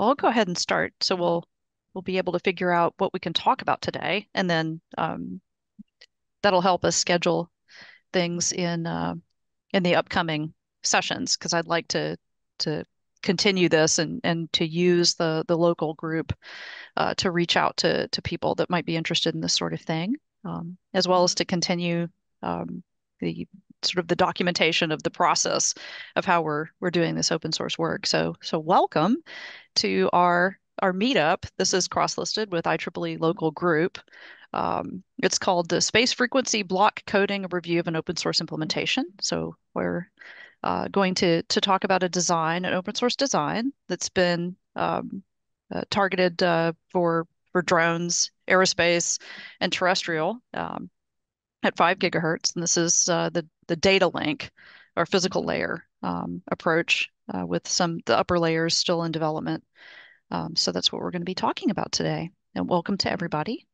Well, I'll go ahead and start. So we'll we'll be able to figure out what we can talk about today, and then um, that'll help us schedule things in uh, in the upcoming sessions because I'd like to to continue this and and to use the the local group uh, to reach out to to people that might be interested in this sort of thing, um, as well as to continue um, the sort of the documentation of the process of how we're we're doing this open source work. So so welcome to our our meetup. This is cross-listed with IEEE local group. Um, it's called the Space Frequency Block Coding, a review of an open source implementation. So we're uh, going to to talk about a design, an open source design that's been um, uh, targeted uh, for for drones, aerospace, and terrestrial um, at five gigahertz. And this is uh, the the data link or physical layer um, approach uh, with some the upper layers still in development. Um, so that's what we're going to be talking about today. And welcome to everybody.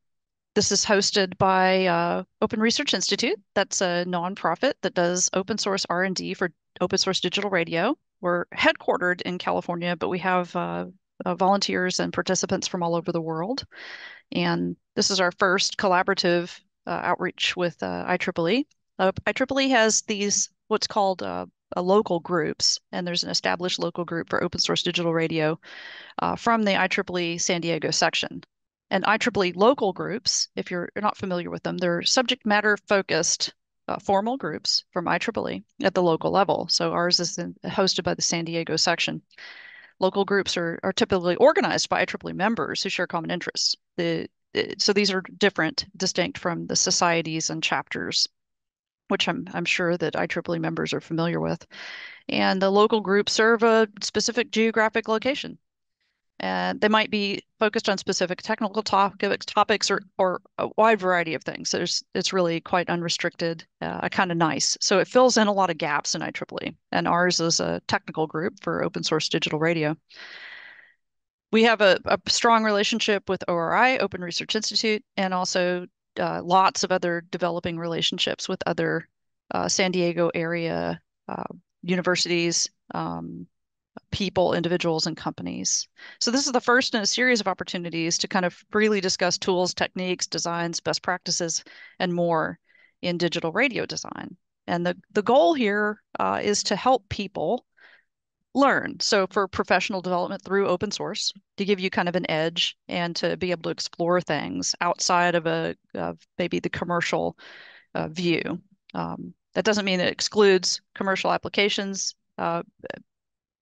This is hosted by uh, Open Research Institute. That's a nonprofit that does open source R&D for open source digital radio. We're headquartered in California, but we have uh, uh, volunteers and participants from all over the world. And this is our first collaborative outreach with uh, IEEE. Uh, IEEE has these what's called uh, local groups, and there's an established local group for open source digital radio from the IEEE San Diego section and IEEE local groups, if you're not familiar with them, they're subject matter focused uh, formal groups from IEEE at the local level. So ours is in, hosted by the San Diego section. Local groups are, are typically organized by IEEE members who share common interests. The, so these are different, distinct from the societies and chapters, which I'm, I'm sure that IEEE members are familiar with. And the local groups serve a specific geographic location and they might be focused on specific technical topics, topics or, or a wide variety of things. So there's, it's really quite unrestricted, uh, kind of nice. So it fills in a lot of gaps in IEEE. And ours is a technical group for open source digital radio. We have a, a strong relationship with ORI, Open Research Institute, and also uh, lots of other developing relationships with other uh, San Diego area uh, universities, um, people, individuals, and companies. So this is the first in a series of opportunities to kind of freely discuss tools, techniques, designs, best practices, and more in digital radio design. And the, the goal here uh, is to help people learn. So for professional development through open source, to give you kind of an edge and to be able to explore things outside of a of maybe the commercial uh, view. Um, that doesn't mean it excludes commercial applications. Uh,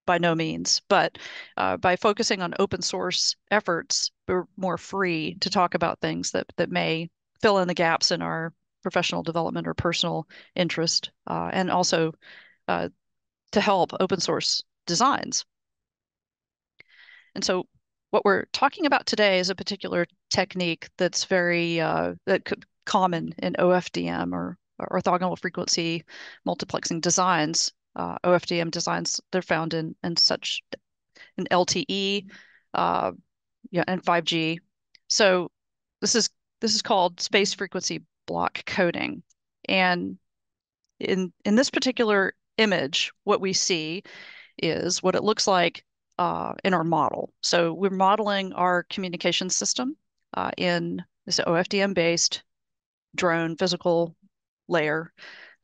by no means, but uh, by focusing on open source efforts, we're more free to talk about things that that may fill in the gaps in our professional development or personal interest, uh, and also uh, to help open source designs. And so what we're talking about today is a particular technique that's very uh, that could common in OFDM or orthogonal frequency multiplexing designs uh, OFDM designs. They're found in in such in LTE, uh, yeah, and 5G. So this is this is called space frequency block coding, and in in this particular image, what we see is what it looks like uh, in our model. So we're modeling our communication system uh, in this OFDM based drone physical layer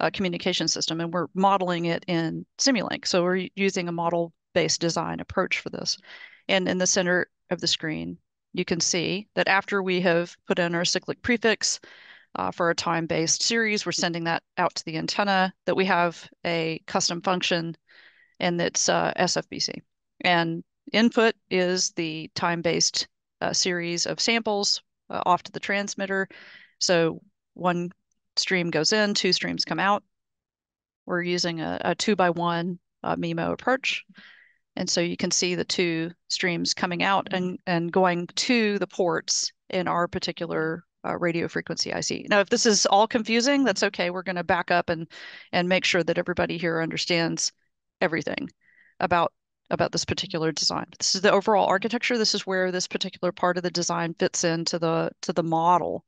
uh, communication system, and we're modeling it in Simulink. So we're using a model-based design approach for this. And in the center of the screen, you can see that after we have put in our cyclic prefix uh, for a time-based series, we're sending that out to the antenna, that we have a custom function, and it's uh, SFBC. And input is the time-based uh, series of samples uh, off to the transmitter. So one stream goes in, two streams come out. We're using a, a two by one uh, MIMO approach. And so you can see the two streams coming out and, and going to the ports in our particular uh, radio frequency IC. Now, if this is all confusing, that's okay. We're going to back up and and make sure that everybody here understands everything about about this particular design. This is the overall architecture. This is where this particular part of the design fits into the to the model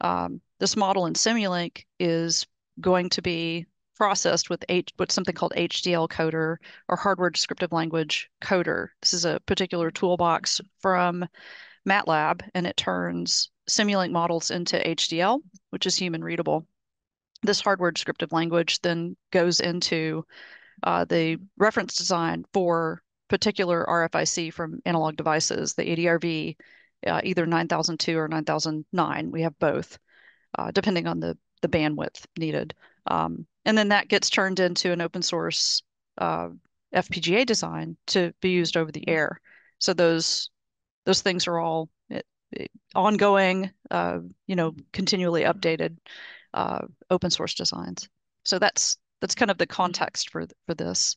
um, this model in Simulink is going to be processed with H, with something called HDL coder or hardware descriptive language coder. This is a particular toolbox from MATLAB, and it turns Simulink models into HDL, which is human readable. This hardware descriptive language then goes into uh, the reference design for particular RFIC from analog devices, the ADRV, uh, either 9002 or 9009. We have both, uh, depending on the, the bandwidth needed. Um, and then that gets turned into an open source uh, FPGA design to be used over the air. So those those things are all it, it, ongoing, uh, you know, continually updated uh, open source designs. So that's that's kind of the context for for this.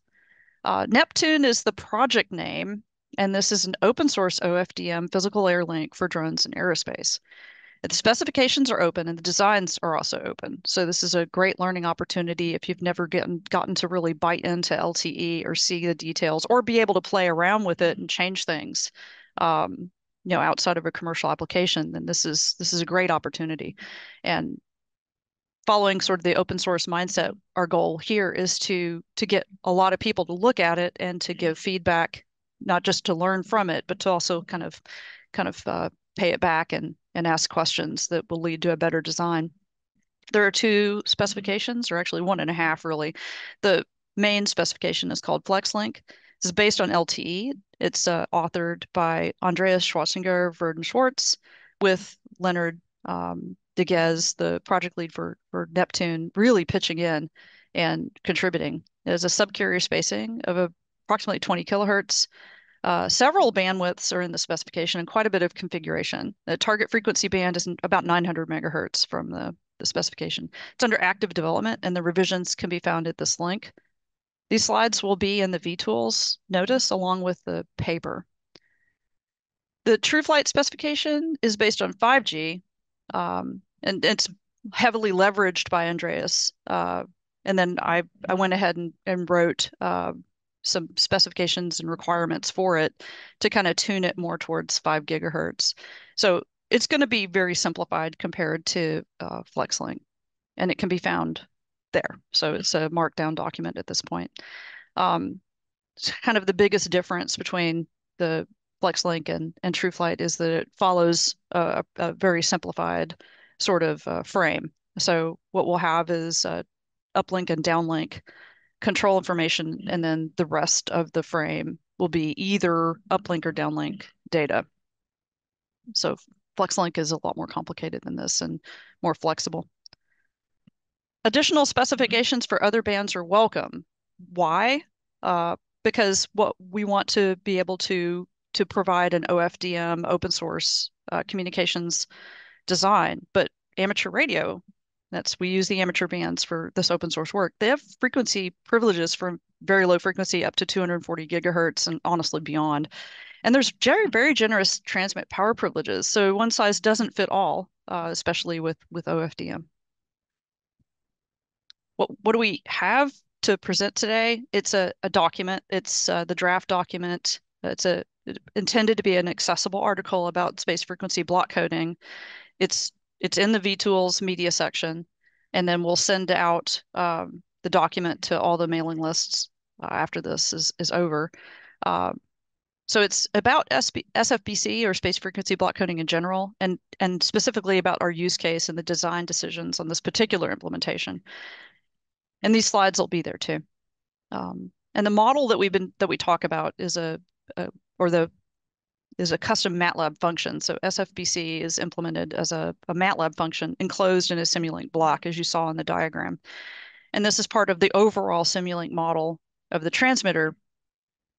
Uh, Neptune is the project name, and this is an open source OFDM physical layer link for drones and aerospace. The specifications are open and the designs are also open. So this is a great learning opportunity if you've never gotten gotten to really bite into LTE or see the details or be able to play around with it and change things. Um, you know, outside of a commercial application, then this is this is a great opportunity. And following sort of the open source mindset, our goal here is to to get a lot of people to look at it and to give feedback, not just to learn from it, but to also kind of kind of uh, pay it back and and ask questions that will lead to a better design. There are two specifications, or actually one and a half, really. The main specification is called FlexLink. This is based on LTE. It's uh, authored by Andreas Schwarzinger, Verden Schwartz, with Leonard um, Degez, the project lead for, for Neptune, really pitching in and contributing. Has a subcarrier spacing of approximately 20 kilohertz, uh, several bandwidths are in the specification and quite a bit of configuration. The target frequency band is about 900 megahertz from the, the specification. It's under active development and the revisions can be found at this link. These slides will be in the vTools notice along with the paper. The TrueFlight specification is based on 5G um, and it's heavily leveraged by Andreas. Uh, and then I, I went ahead and, and wrote uh, some specifications and requirements for it to kind of tune it more towards five gigahertz. So it's going to be very simplified compared to uh, FlexLink, and it can be found there. So it's a markdown document at this point. Um, kind of the biggest difference between the FlexLink and, and TrueFlight is that it follows a, a very simplified sort of uh, frame. So what we'll have is uh, uplink and downlink control information, and then the rest of the frame will be either uplink or downlink data. So FlexLink is a lot more complicated than this and more flexible. Additional specifications for other bands are welcome. Why? Uh, because what we want to be able to to provide an OFDM open source uh, communications design, but amateur radio that's we use the amateur bands for this open source work. They have frequency privileges from very low frequency up to 240 gigahertz and honestly beyond. And there's very, very generous transmit power privileges. So one size doesn't fit all, uh, especially with, with OFDM. What, what do we have to present today? It's a, a document. It's uh, the draft document. It's a intended to be an accessible article about space frequency block coding. It's it's in the vTools media section, and then we'll send out um, the document to all the mailing lists uh, after this is, is over. Uh, so it's about SB, SFBC or space frequency block coding in general, and and specifically about our use case and the design decisions on this particular implementation. And these slides will be there too. Um, and the model that we've been that we talk about is a, a or the is a custom MATLAB function. So SFBC is implemented as a, a MATLAB function enclosed in a Simulink block, as you saw in the diagram. And this is part of the overall Simulink model of the transmitter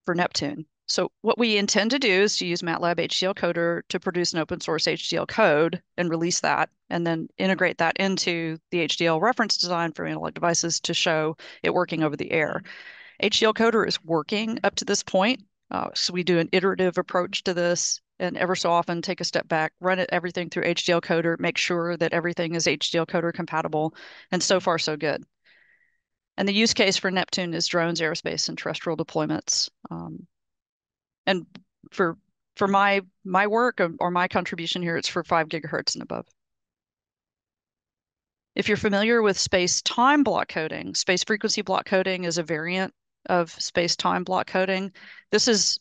for Neptune. So what we intend to do is to use MATLAB HDL coder to produce an open source HDL code and release that, and then integrate that into the HDL reference design for analog devices to show it working over the air. HDL coder is working up to this point. Uh, so we do an iterative approach to this and ever so often take a step back, run it everything through HDL coder, make sure that everything is HDL coder compatible. And so far, so good. And the use case for Neptune is drones, aerospace, and terrestrial deployments. Um, and for for my my work or my contribution here, it's for five gigahertz and above. If you're familiar with space-time block coding, space frequency block coding is a variant of space-time block coding. This is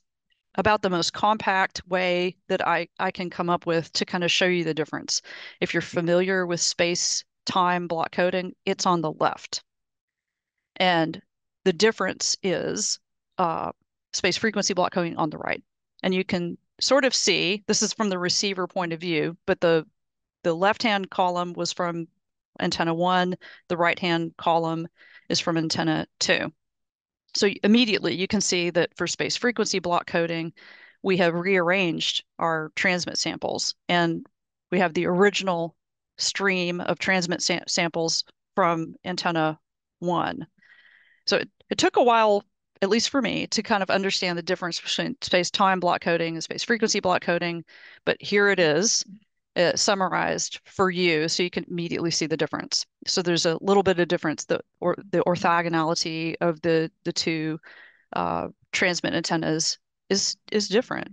about the most compact way that I, I can come up with to kind of show you the difference. If you're familiar with space-time block coding, it's on the left. And the difference is uh, space frequency block coding on the right. And you can sort of see, this is from the receiver point of view, but the the left-hand column was from antenna one, the right-hand column is from antenna two. So immediately you can see that for space frequency block coding, we have rearranged our transmit samples and we have the original stream of transmit sa samples from antenna one. So it, it took a while at least for me, to kind of understand the difference between space-time block coding and space frequency block coding. But here it is uh, summarized for you so you can immediately see the difference. So there's a little bit of difference, the, or, the orthogonality of the, the two uh, transmit antennas is, is different.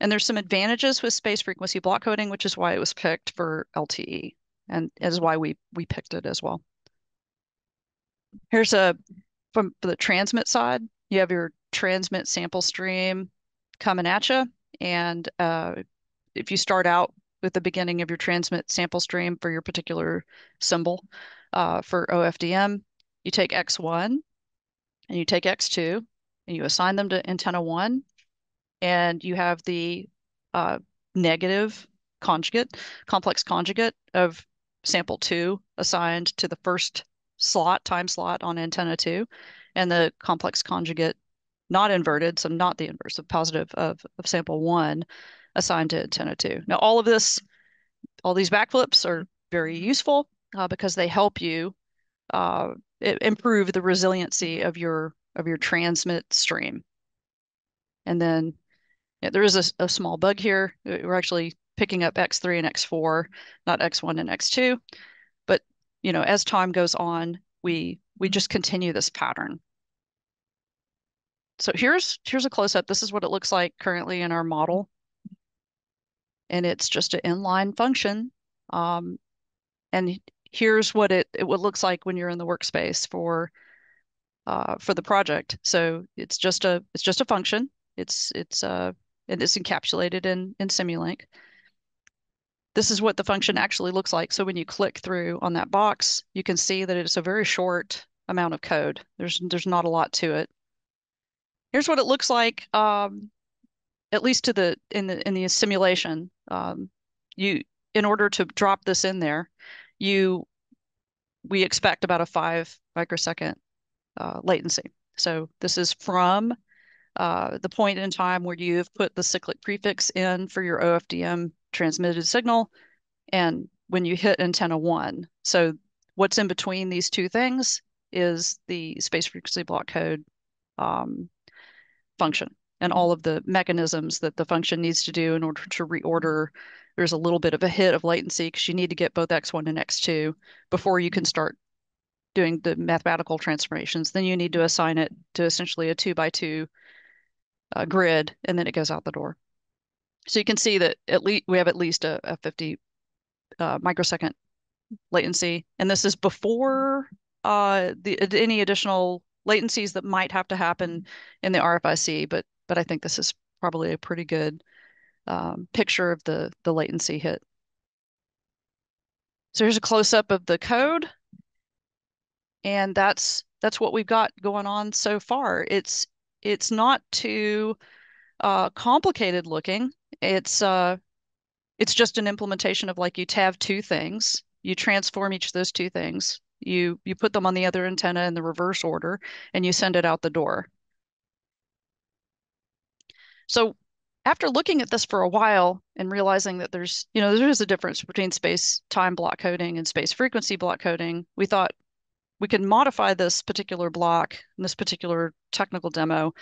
And there's some advantages with space frequency block coding, which is why it was picked for LTE and is why we, we picked it as well. Here's a, from the transmit side, you have your transmit sample stream coming at you. And uh, if you start out with the beginning of your transmit sample stream for your particular symbol uh, for OFDM, you take X1 and you take X2 and you assign them to antenna one and you have the uh, negative conjugate, complex conjugate of sample two assigned to the first slot, time slot on antenna two and the complex conjugate not inverted, so not the inverse of positive of, of sample one assigned to antenna two. Now, all of this, all these backflips are very useful uh, because they help you uh, improve the resiliency of your of your transmit stream. And then yeah, there is a, a small bug here. We're actually picking up X3 and X4, not X1 and X2. But you know, as time goes on, we we just continue this pattern so here's here's a close-up. This is what it looks like currently in our model. And it's just an inline function. Um, and here's what it, it looks like when you're in the workspace for uh, for the project. So it's just a it's just a function. It's it's uh and it's encapsulated in in Simulink. This is what the function actually looks like. So when you click through on that box, you can see that it's a very short amount of code. There's there's not a lot to it here's what it looks like, um, at least to the in the in the simulation. Um, you in order to drop this in there, you we expect about a five microsecond uh, latency. So this is from uh, the point in time where you've put the cyclic prefix in for your OFDM transmitted signal, and when you hit antenna one. So what's in between these two things is the space frequency block code um, function and all of the mechanisms that the function needs to do in order to reorder. There's a little bit of a hit of latency because you need to get both x1 and x2 before you can start doing the mathematical transformations. Then you need to assign it to essentially a two by two uh, grid, and then it goes out the door. So you can see that at least we have at least a, a 50 uh, microsecond latency, and this is before uh, the any additional latencies that might have to happen in the RFIC, but but I think this is probably a pretty good um, picture of the the latency hit. So here's a close up of the code, and that's that's what we've got going on so far. It's it's not too uh, complicated looking. It's uh, it's just an implementation of like you have two things, you transform each of those two things, you you put them on the other antenna in the reverse order and you send it out the door. So after looking at this for a while and realizing that there's, you know, there is a difference between space time block coding and space frequency block coding, we thought we could modify this particular block in this particular technical demo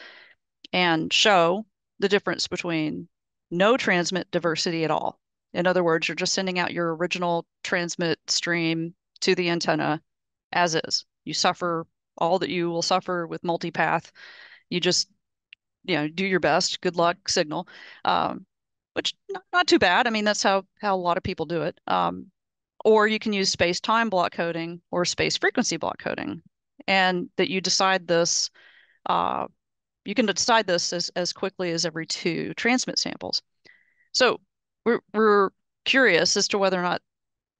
and show the difference between no transmit diversity at all. In other words, you're just sending out your original transmit stream to the antenna as is. You suffer all that you will suffer with multipath. You just, you know, do your best. Good luck, signal. Um, which not, not too bad. I mean, that's how how a lot of people do it. Um, or you can use space-time block coding or space frequency block coding, and that you decide this. Uh, you can decide this as, as quickly as every two transmit samples. So we're we're curious as to whether or not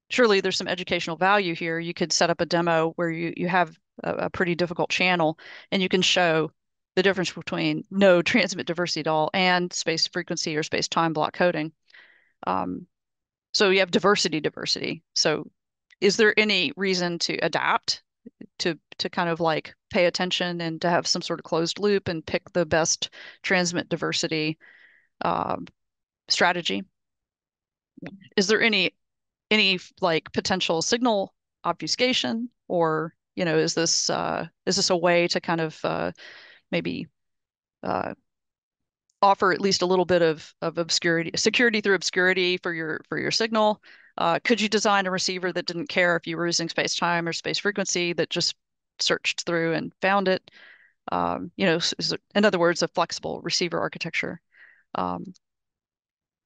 surely there's some educational value here. You could set up a demo where you you have a, a pretty difficult channel and you can show the difference between no transmit diversity at all and space frequency or space time block coding. Um, so you have diversity, diversity. So is there any reason to adapt to to kind of like pay attention and to have some sort of closed loop and pick the best transmit diversity uh, strategy? Is there any any like potential signal obfuscation or you know is this uh, is this a way to kind of uh, maybe uh, offer at least a little bit of, of obscurity, security through obscurity for your for your signal. Uh, could you design a receiver that didn't care if you were using space time or space frequency that just searched through and found it? Um, you know, in other words, a flexible receiver architecture. Um,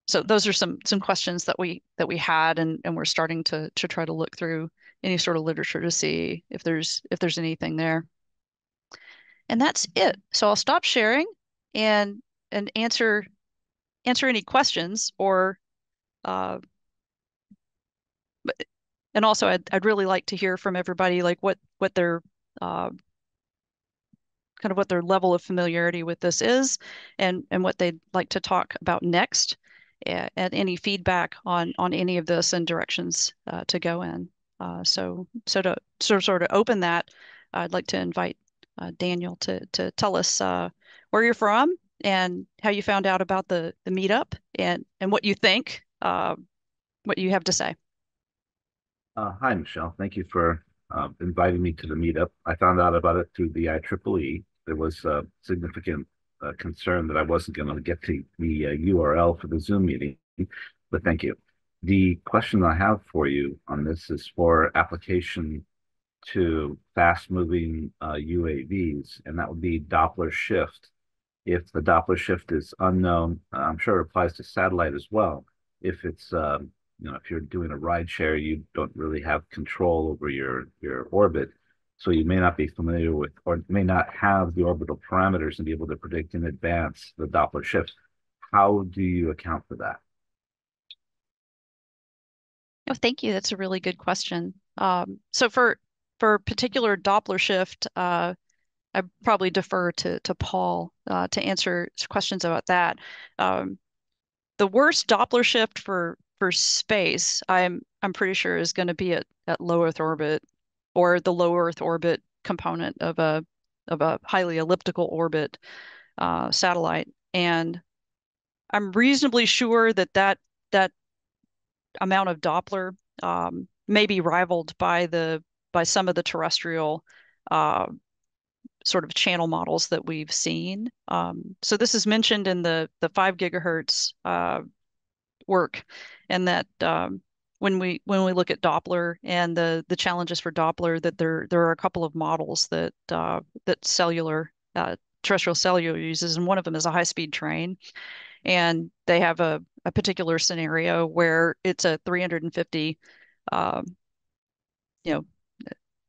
so those are some some questions that we that we had, and and we're starting to to try to look through any sort of literature to see if there's if there's anything there. And that's it. So I'll stop sharing and and answer answer any questions or uh, and also I'd, I'd really like to hear from everybody like what what their uh, kind of what their level of familiarity with this is and and what they'd like to talk about next and any feedback on on any of this and directions uh, to go in uh, so so to sort of, sort of open that I'd like to invite Daniel to to tell us uh, where you're from and how you found out about the the meetup and and what you think, uh, what you have to say. Uh, hi, Michelle. Thank you for uh, inviting me to the meetup. I found out about it through the IEEE. There was a significant uh, concern that I wasn't going to get to the URL uh, for the Zoom meeting, but thank you. The question I have for you on this is for application to fast-moving uh, UAVs, and that would be Doppler shift if the Doppler shift is unknown, I'm sure it applies to satellite as well. If it's, um, you know, if you're doing a ride share, you don't really have control over your, your orbit. So you may not be familiar with, or may not have the orbital parameters and be able to predict in advance the Doppler shift. How do you account for that? Oh, thank you. That's a really good question. Um, so for for particular Doppler shift, uh, I probably defer to to Paul uh, to answer questions about that. Um, the worst Doppler shift for for space, I'm I'm pretty sure is going to be at, at low Earth orbit or the low Earth orbit component of a of a highly elliptical orbit uh, satellite, and I'm reasonably sure that that that amount of Doppler um, may be rivaled by the by some of the terrestrial uh, sort of channel models that we've seen. Um, so this is mentioned in the the five gigahertz uh, work, and that um, when we when we look at Doppler and the the challenges for Doppler, that there there are a couple of models that uh, that cellular uh, terrestrial cellular uses, and one of them is a high speed train, and they have a a particular scenario where it's a 350, um, you know,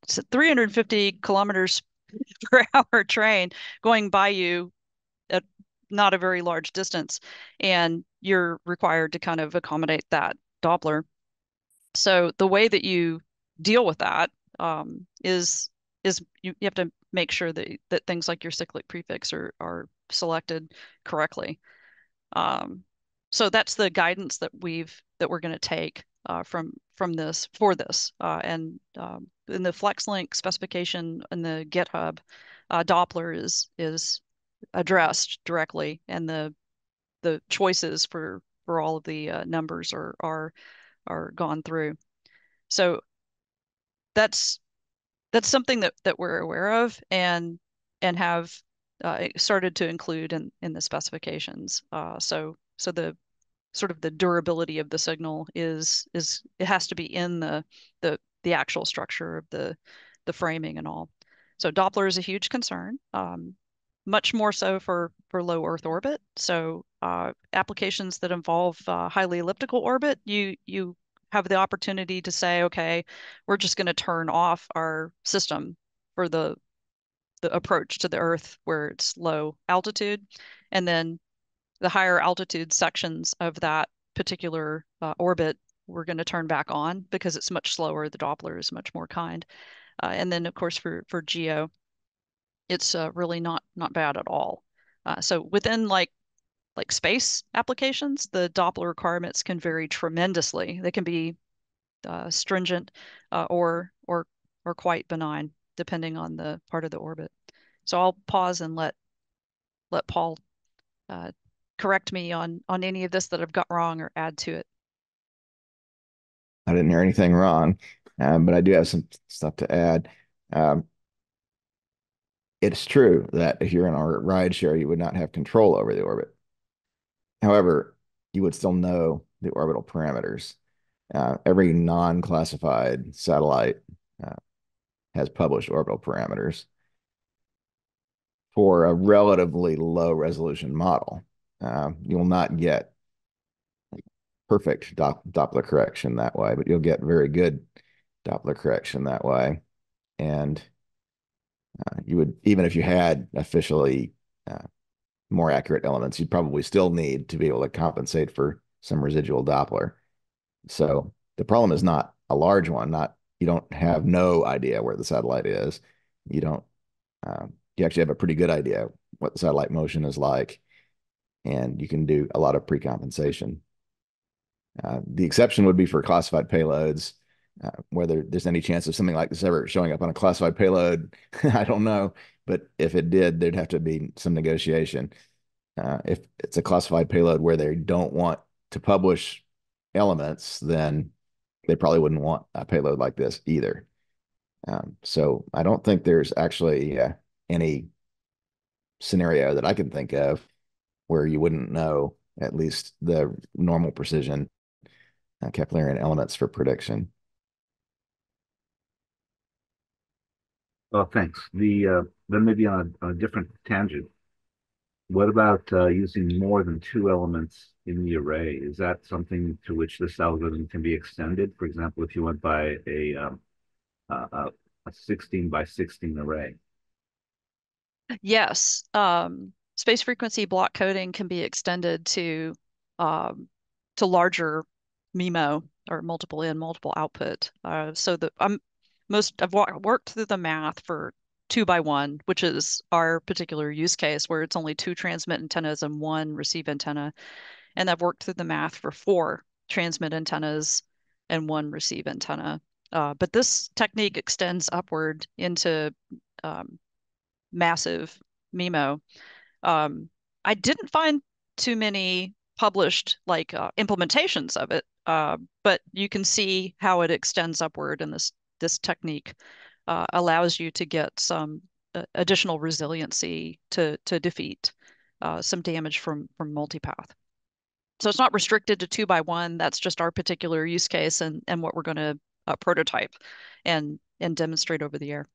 350 kilometers per hour train going by you at not a very large distance, and you're required to kind of accommodate that Doppler. So the way that you deal with that um, is is you, you have to make sure that that things like your cyclic prefix are are selected correctly. Um, so that's the guidance that we've that we're going to take uh, from from this for this. Uh, and um, in the FlexLink specification in the GitHub, uh, Doppler is is addressed directly, and the the choices for for all of the uh, numbers are are are gone through. So that's that's something that that we're aware of and and have uh, started to include in in the specifications. Uh, so so the sort of the durability of the signal is is it has to be in the the the actual structure of the the framing and all. So Doppler is a huge concern, um, much more so for for low Earth orbit. So uh, applications that involve uh, highly elliptical orbit, you you have the opportunity to say, okay, we're just going to turn off our system for the the approach to the Earth where it's low altitude, and then the higher altitude sections of that particular uh, orbit we're going to turn back on because it's much slower. The Doppler is much more kind, uh, and then of course for for geo, it's uh, really not not bad at all. Uh, so within like like space applications, the Doppler requirements can vary tremendously. They can be uh, stringent uh, or or or quite benign, depending on the part of the orbit. So I'll pause and let let Paul uh, correct me on on any of this that I've got wrong or add to it. I didn't hear anything wrong, um, but I do have some stuff to add. Um, it's true that if you're in our ride share, you would not have control over the orbit. However, you would still know the orbital parameters. Uh, every non-classified satellite uh, has published orbital parameters for a relatively low resolution model. Uh, you will not get perfect Doppler correction that way, but you'll get very good Doppler correction that way. And uh, you would, even if you had officially uh, more accurate elements, you'd probably still need to be able to compensate for some residual Doppler. So the problem is not a large one. Not you don't have no idea where the satellite is. You don't. Um, you actually have a pretty good idea what the satellite motion is like, and you can do a lot of pre-compensation. Uh, the exception would be for classified payloads. Uh, whether there's any chance of something like this ever showing up on a classified payload, I don't know. But if it did, there'd have to be some negotiation. Uh, if it's a classified payload where they don't want to publish elements, then they probably wouldn't want a payload like this either. Um, so I don't think there's actually uh, any scenario that I can think of where you wouldn't know at least the normal precision Keplerian elements for prediction. Well, thanks. The uh, then maybe on a, a, different tangent. What about uh, using more than two elements in the array? Is that something to which this algorithm can be extended? For example, if you went by a um, a, a 16 by 16 array. Yes, um, space frequency block coding can be extended to um, to larger MIMO or multiple in, multiple output. Uh, so the I'm most I've worked through the math for two by one, which is our particular use case where it's only two transmit antennas and one receive antenna. And I've worked through the math for four transmit antennas and one receive antenna. Uh, but this technique extends upward into um, massive MIMO. Um, I didn't find too many published like uh, implementations of it, uh, but you can see how it extends upward, and this this technique uh, allows you to get some uh, additional resiliency to to defeat uh, some damage from from multipath. So it's not restricted to two by one. That's just our particular use case and and what we're going to uh, prototype and and demonstrate over the air.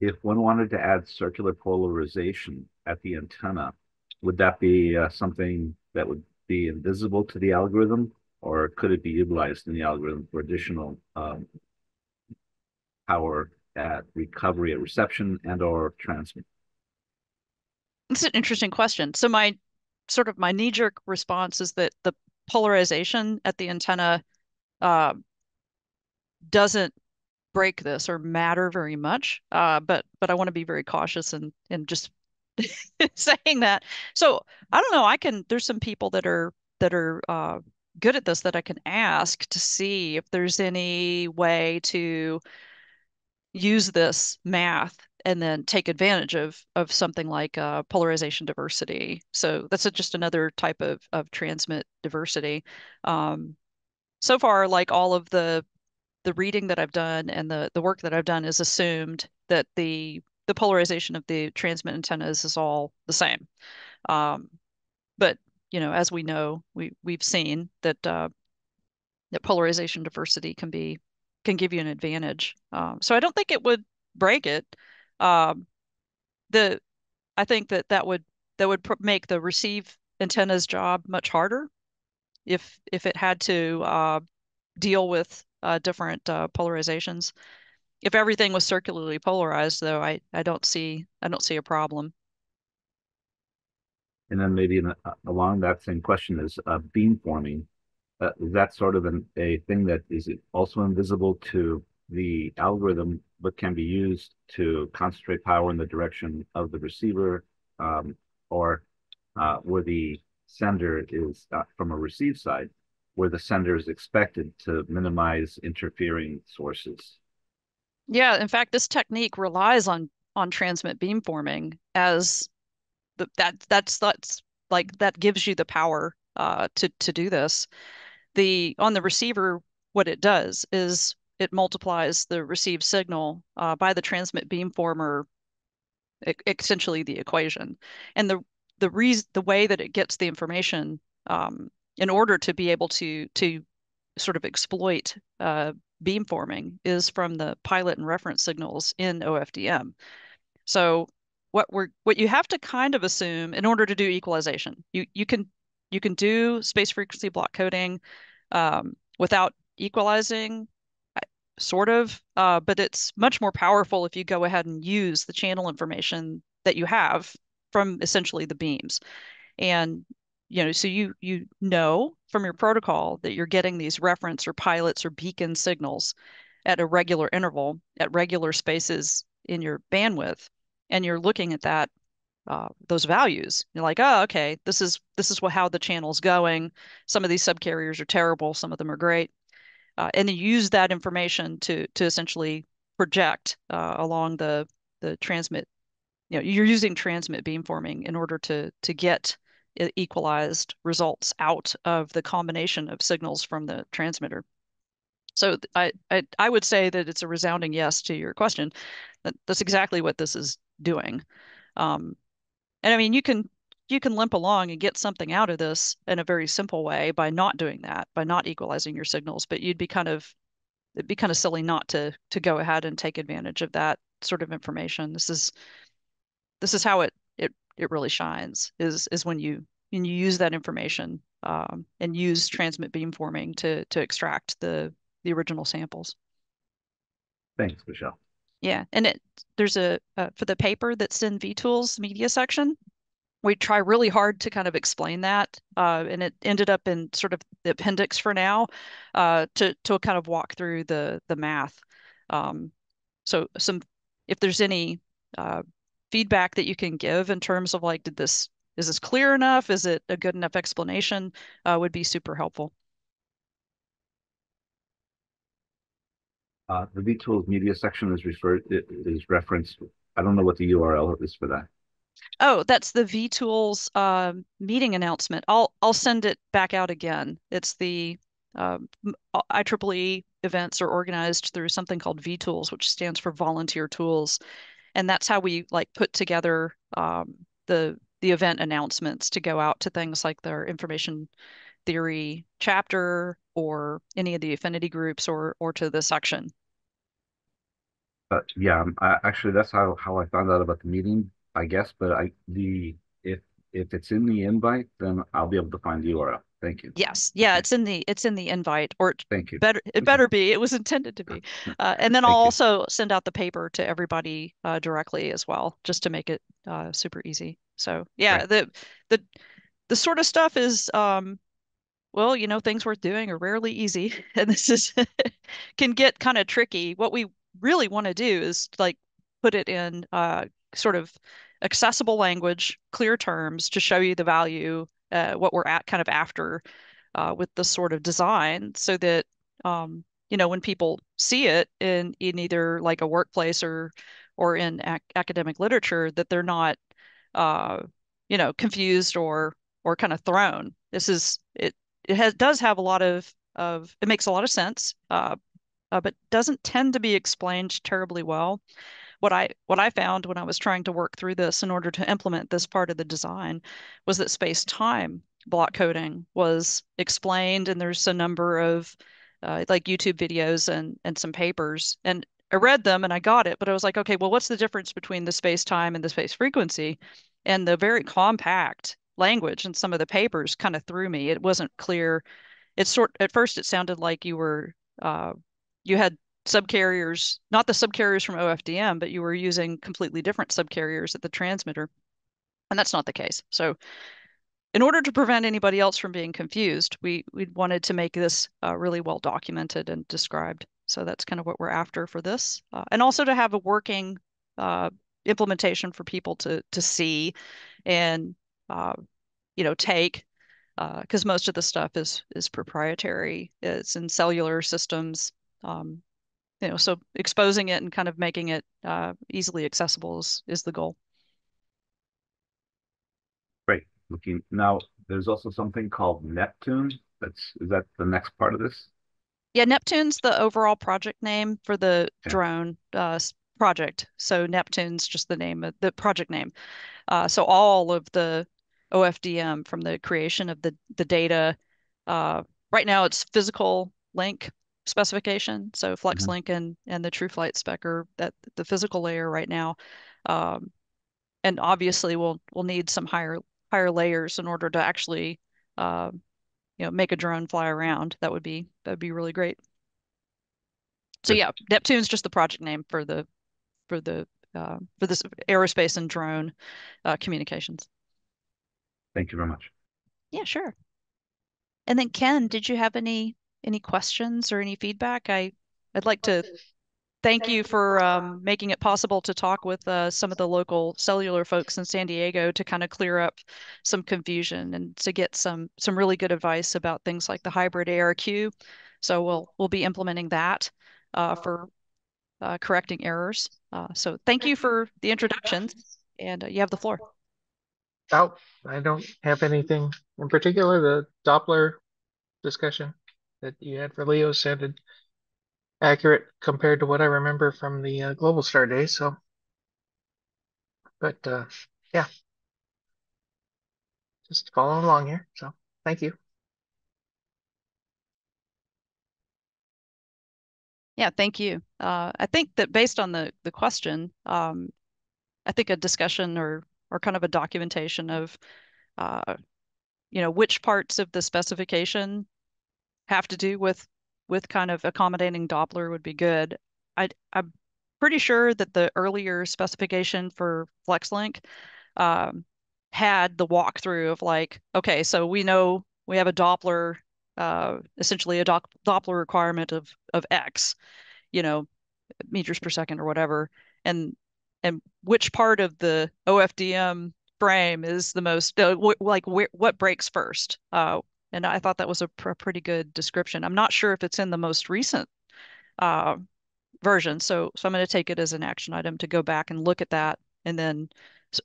If one wanted to add circular polarization at the antenna, would that be uh, something that would be invisible to the algorithm, or could it be utilized in the algorithm for additional um, power at recovery at reception and or transmit? It's an interesting question. So my sort of my knee-jerk response is that the polarization at the antenna uh, doesn't break this or matter very much. Uh, but but I want to be very cautious and and just saying that. So I don't know. I can. There's some people that are that are uh, good at this that I can ask to see if there's any way to use this math and then take advantage of of something like uh, polarization diversity. So that's a, just another type of of transmit diversity. Um, so far, like all of the the reading that I've done and the the work that I've done is assumed that the the polarization of the transmit antennas is all the same. Um, but you know, as we know, we we've seen that uh, that polarization diversity can be can give you an advantage. Um, so I don't think it would break it. Um, the I think that that would that would make the receive antenna's job much harder if if it had to uh, deal with uh, different uh, polarizations. If everything was circularly polarized, though, I I don't see I don't see a problem. And then maybe in a, along that same question is uh, beam forming. Uh, is that sort of an, a thing that is also invisible to the algorithm, but can be used to concentrate power in the direction of the receiver, um, or uh, where the sender is uh, from a receive side, where the sender is expected to minimize interfering sources. Yeah, in fact, this technique relies on on transmit beamforming as the, that that's that's like that gives you the power uh, to to do this. The on the receiver, what it does is it multiplies the received signal uh, by the transmit beamformer, essentially the equation, and the the reason the way that it gets the information um, in order to be able to to sort of exploit uh, beamforming is from the pilot and reference signals in OFDM. So what we're what you have to kind of assume in order to do equalization, you you can you can do space frequency block coding um, without equalizing, sort of, uh, but it's much more powerful if you go ahead and use the channel information that you have from essentially the beams, and you know so you you know from your protocol that you're getting these reference or pilots or beacon signals at a regular interval at regular spaces in your bandwidth and you're looking at that uh, those values. You're like, oh, okay, this is this is what how the channel's going. Some of these subcarriers are terrible, some of them are great, uh, and then use that information to to essentially project uh, along the the transmit. You know, you're using transmit beamforming in order to to get equalized results out of the combination of signals from the transmitter. So I, I I would say that it's a resounding yes to your question. That that's exactly what this is doing. Um, and I mean, you can you can limp along and get something out of this in a very simple way by not doing that, by not equalizing your signals. But you'd be kind of it'd be kind of silly not to to go ahead and take advantage of that sort of information. This is this is how it it really shines is is when you when you use that information um, and use transmit beamforming to to extract the the original samples. Thanks, Michelle. Yeah, and it there's a uh, for the paper that's in vTools media section. We try really hard to kind of explain that, uh, and it ended up in sort of the appendix for now, uh, to to kind of walk through the the math. Um, so some if there's any uh, feedback that you can give in terms of like, did this is this clear enough? Is it a good enough explanation? Uh, would be super helpful. Uh, the vTools media section is referred is referenced. I don't know what the URL is for that. Oh, that's the vTools um, meeting announcement. I'll I'll send it back out again. It's the um, IEEE events are organized through something called vTools, which stands for Volunteer Tools, and that's how we like put together um, the the event announcements to go out to things like their information theory chapter or any of the affinity groups or or to the section. Uh, yeah, um, I, actually, that's how how I found out about the meeting, I guess. But I the if if it's in the invite, then I'll be able to find the URL. Thank you. Yes, yeah, it's in the it's in the invite, or thank you. Better it better be. It was intended to be, uh, and then I'll also send out the paper to everybody uh, directly as well, just to make it uh, super easy. So yeah, the the the sort of stuff is um, well, you know, things worth doing are rarely easy, and this is can get kind of tricky. What we really want to do is like put it in uh, sort of accessible language, clear terms to show you the value, uh, what we're at kind of after uh, with this sort of design, so that um, you know when people see it in in either like a workplace or or in ac academic literature, that they're not uh, you know confused or or kind of thrown. This is it it has does have a lot of of it makes a lot of sense, uh, uh, but doesn't tend to be explained terribly well. What I what I found when I was trying to work through this in order to implement this part of the design was that space time block coding was explained, and there's a number of uh, like YouTube videos and and some papers, and I read them and I got it, but I was like, okay, well, what's the difference between the space time and the space frequency? And the very compact language and some of the papers kind of threw me. It wasn't clear. It sort at first it sounded like you were uh, you had subcarriers, not the subcarriers from OFDM, but you were using completely different subcarriers at the transmitter. And that's not the case. So in order to prevent anybody else from being confused, we we wanted to make this uh, really well documented and described. So that's kind of what we're after for this, uh, and also to have a working uh, implementation for people to to see and uh, you know take because uh, most of the stuff is is proprietary. It's in cellular systems. Um, you know, so exposing it and kind of making it uh, easily accessible is is the goal. Great. Looking now, there's also something called Neptune. That's is that the next part of this? Yeah, Neptune's the overall project name for the okay. drone uh, project. So Neptune's just the name of the project name. Uh, so all of the OFDM from the creation of the the data. Uh, right now, it's physical link specification. So FlexLink mm-hmm. and and the TrueFlight spec are that the physical layer right now. Um, and obviously, we'll we'll need some higher higher layers in order to actually, uh, you know, make a drone fly around. That would be that would be really great. So yeah, Neptune's just the project name for the for the uh, for this aerospace and drone uh, communications. Thank you very much. Yeah, sure. And then Ken, did you have any any questions or any feedback? I I'd like to thank you for um, making it possible to talk with uh, some of the local cellular folks in San Diego to kind of clear up some confusion and to get some some really good advice about things like the hybrid ARQ. So we'll we'll be implementing that uh, for uh, correcting errors. Uh, so thank you for the introductions, and uh, you have the floor. Oh, I don't have anything in particular. The Doppler discussion that you had for LEO sounded accurate compared to what I remember from the uh, Globalstar days. So, but uh, yeah, just following along here. So, thank you. Yeah, thank you. Uh, I think that based on the the question, um, I think a discussion or or kind of a documentation of, uh, you know, which parts of the specification have to do with with kind of accommodating Doppler would be good. I I'm pretty sure that the earlier specification for FlexLink um, had the walkthrough of like, okay, so we know we have a Doppler uh, essentially a Doppler requirement of of X, you know, meters per second or whatever, and and which part of the OFDM frame is the most uh, like wh what breaks first. Uh, and I thought that was a pr pretty good description. I'm not sure if it's in the most recent uh, version, so so I'm going to take it as an action item to go back and look at that and then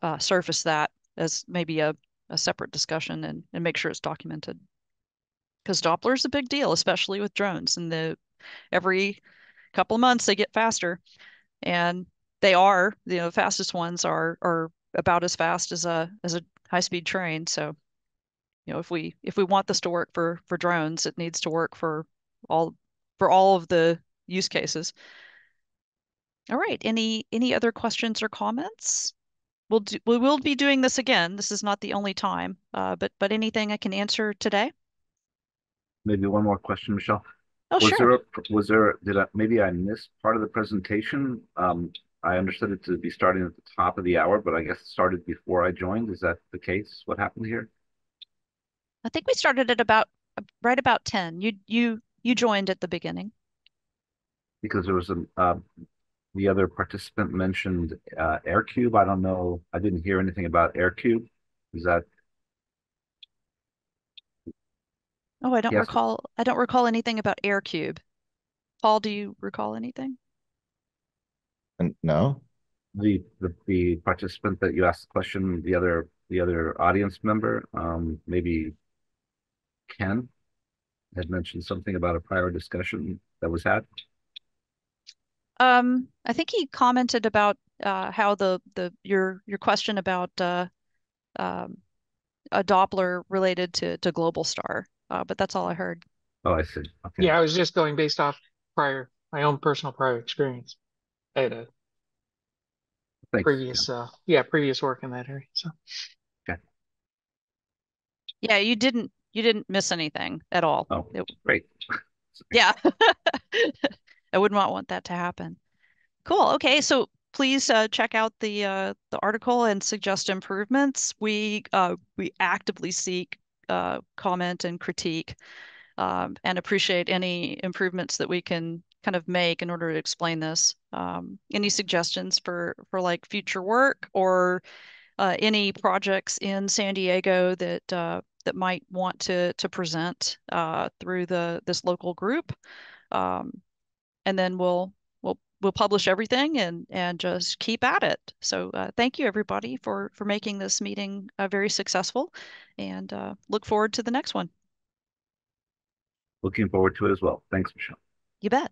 uh, surface that as maybe a, a separate discussion and, and make sure it's documented because Doppler is a big deal, especially with drones. And the every couple of months they get faster, and they are you know the fastest ones are are about as fast as a as a high speed train. So you know if we if we want this to work for for drones, it needs to work for all for all of the use cases. All right. Any any other questions or comments? We'll do, we will be doing this again. This is not the only time, uh, but but anything I can answer today? maybe one more question, Michelle. Oh, was sure. there a, was there did I maybe I missed part of the presentation? Um, I understood it to be starting at the top of the hour, but I guess it started before I joined. Is that the case? What happened here? I think we started at about right about 10. You you you joined at the beginning. Because there was a uh, the other participant mentioned uh, AirCube. I don't know. I didn't hear anything about AirCube. Is that Oh, I don't Yes. recall. I don't recall anything about AirCube. Paul, do you recall anything? And no, the the the participant that you asked the question, the other the other audience member, um, maybe Ken had mentioned something about a prior discussion that was had. Um, I think he commented about uh, how the the your your question about uh, um, a Doppler related to to Globalstar uh, but that's all I heard. Oh, I see. Okay. Yeah, I was just going based off prior, my own personal prior experience. I had a Thanks. previous, uh, yeah, previous work in that area. So, Okay. Yeah, you didn't you didn't miss anything at all. Oh, It- great. yeah. I would not want that to happen. Cool. Okay, so please uh, check out the uh, the article and suggest improvements. We uh, we actively seek uh, comment and critique, um, and appreciate any improvements that we can kind of make in order to explain this. Um, any suggestions for for like future work or uh, any projects in San Diego that uh, that might want to to present uh, through the this local group, um, and then we'll we'll we'll publish everything and and just keep at it. So uh, thank you everybody for for making this meeting uh, very successful, and uh, look forward to the next one. Looking forward to it as well. Thanks, Michelle. You bet.